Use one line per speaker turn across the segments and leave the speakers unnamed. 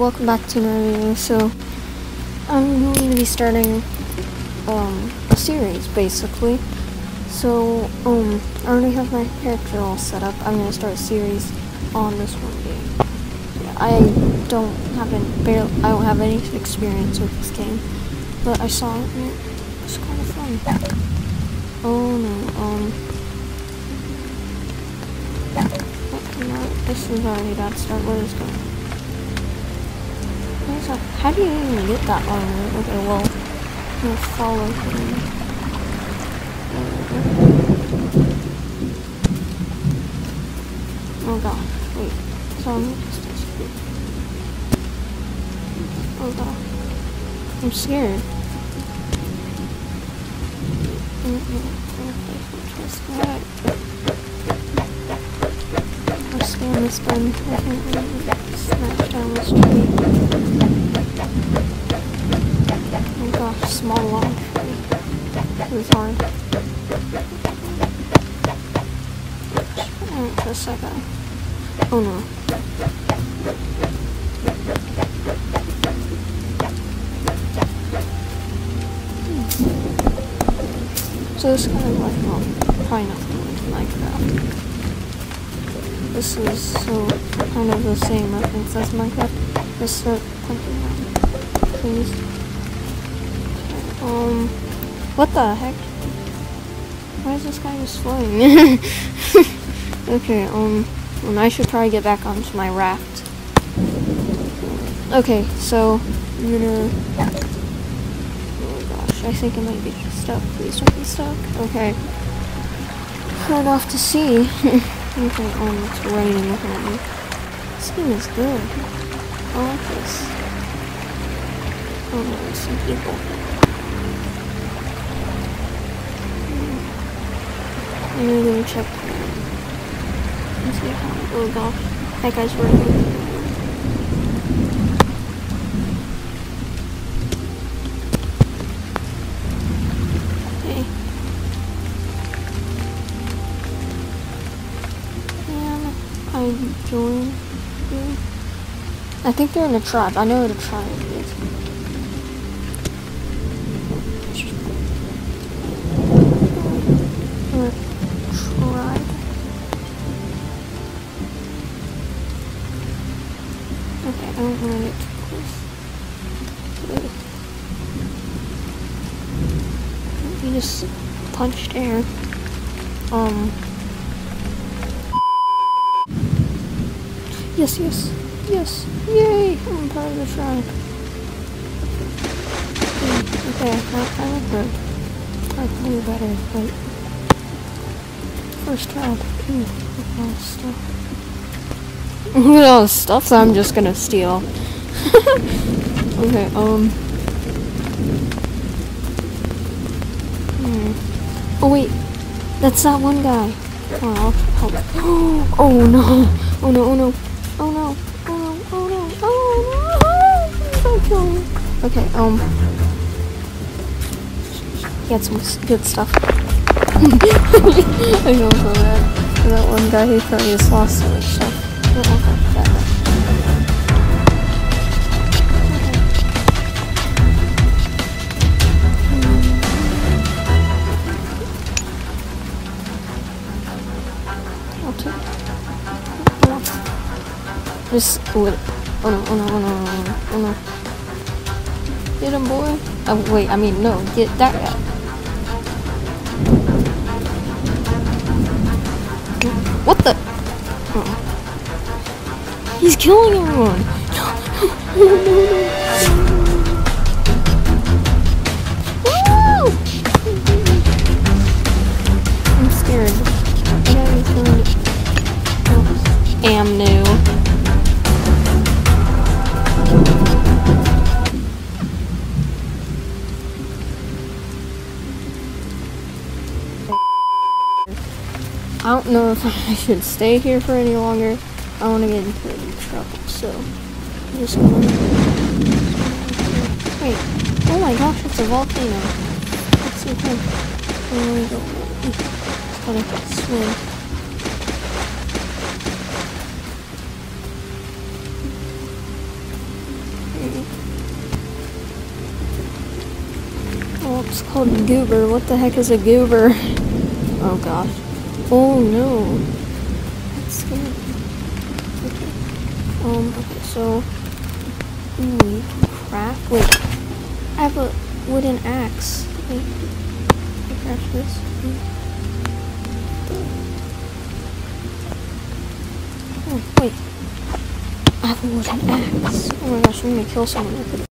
welcome back to another video. So, I'm going to be starting um, a series, basically. So, um, I already have my character all set up. I'm going to start a series on this one game. Yeah, I don't have any, barely, I don't have any experience with this game, but I saw it and it was kind of fun. Oh no, um, this is already a bad start. Where is going? What that? How do you even get that armor? Okay, well, you'll follow me. Oh god, wait. So I'm distance. Oh god. I'm scared. Mm-hmm. I'll scan this gun. I think smash down this tree. Oh gosh, small tree. It was hard. I don't trust that. Oh no. Hmm. So this is kind of like, well, probably nothing like Minecraft. This is so kind of the same, I think, as Minecraft. Just start punching around, please. Um, what the heck? Why is this guy just flying? okay, um, and I should probably get back onto my raft. Okay, so, gonna Oh my gosh, I think I might be stuck. Please don't be stuck. Okay. Head off to sea. okay, um, it's raining looking at me. This game is good. I like this. Oh no, there's some people. I'm gonna go check. Let's see how. Oh gosh, that guy's running. I here. I think they're in a tribe. I know what a tribe is. Tribe. Okay, I don't want to get too close. He just punched air. Um. Yes, yes, yes. Yay! I'm part of the tribe. Okay, now I look good. I can do better, but. First tribe. Ooh, look at all stuff. Look at all the stuff that I'm just gonna steal. okay, um. Hmm. Oh wait, that's that one guy. Oh, I'll help. Oh no! Oh no! Oh no! Oh no! Oh no! Oh no! Oh no! Okay. Um. Get some good stuff. I bad. for That one guy who probably just lost so much stuff. I don't Just oh no, oh no, oh no, oh no, oh no. Get him boy. Oh wait, I mean no, get that guy. What the oh. He's killing everyone. Woo! I'm scared. know if I should stay here for any longer. I want to get into any trouble, so I'm just gonna. Wait! Oh my gosh, it's a volcano. It's okay. Where do we go? Gotta swim. Hmm. Oh, it's called goober. What the heck is a goober? Oh gosh. Oh no. That's scary. Okay. Um, okay, so we need to craft wait. I have a wooden axe. Wait. Can I craft this? Hmm. Oh, wait. I have a wooden axe. Oh my gosh, I'm gonna kill someone with it.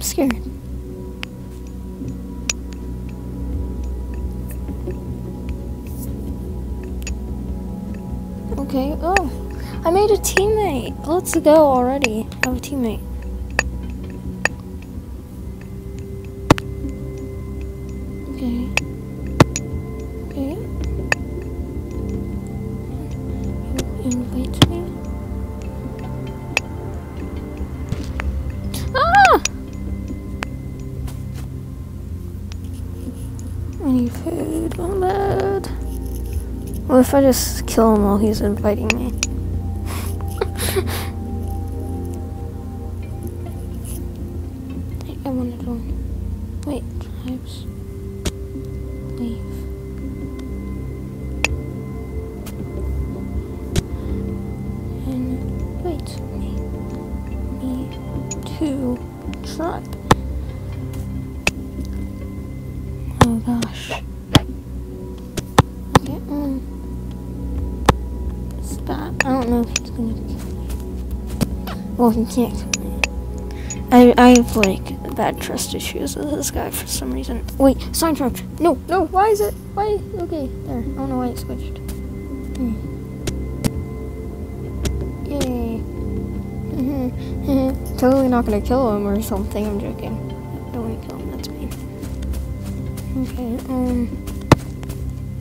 I'm scared. Okay, oh, I made a teammate. Let's go already. I have a teammate. Okay. What if I just kill him while he's inviting me? I want to go. Wait, tribes. Leave. Invite me. Me to tribe. Oh gosh. Don't know if he's gonna me. Well, he can't. I, I have like bad trust issues with this guy for some reason. Wait, sign charge. No, no, why is it? Why? Okay, there. I don't know why it switched. Hmm. Yay. Mhm. totally not gonna kill him or something. I'm joking. Don't wanna kill him. That's mean. Okay. Um.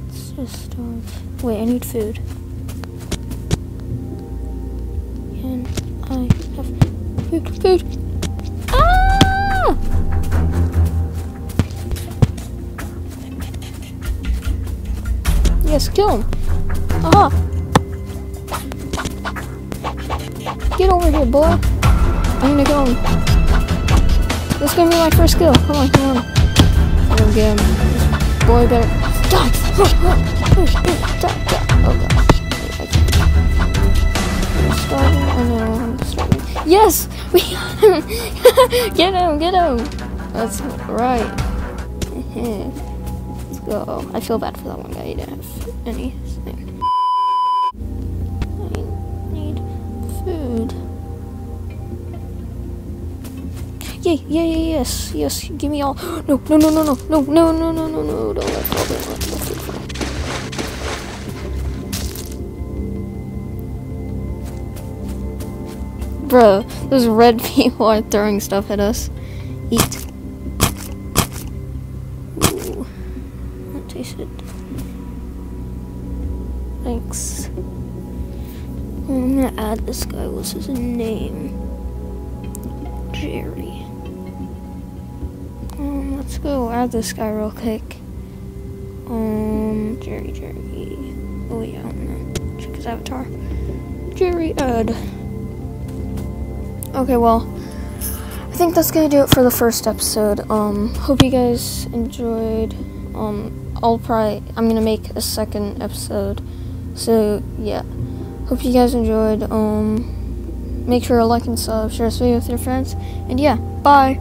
Let's just start. Wait, I need food. Food? Food. Ah! Yes, kill him. Aha! Get over here, boy. I'm gonna kill him. This is gonna be my first kill. Come on, come on. I'm get him. Boy, better die. Oh gosh. I'm starving. I know. Yes, we got him. get him. Get him. That's right. Let's go. I feel bad for that one guy. He didn't have anything. I need food. Yay, yay, yay, yes, yes, give me all. No, no, no, no, no, no, no, no, no, no, don't let go, don't let Bro, those red people are throwing stuff at us. Eat. Ooh, that tasted. Thanks. I'm gonna add this guy. What's his name? Jerry. Um, let's go add this guy real quick. Um, Jerry, Jerry. Oh yeah, check his avatar. Jerry add. Okay, well, I think that's gonna do it for the first episode. Um, hope you guys enjoyed. um, I'll probably I'm gonna make a second episode. So yeah, hope you guys enjoyed. Um, make sure to like and sub, share this video with your friends, and yeah, bye.